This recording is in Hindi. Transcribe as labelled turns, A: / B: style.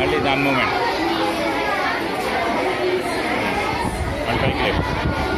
A: Only that moment. Multi-clip.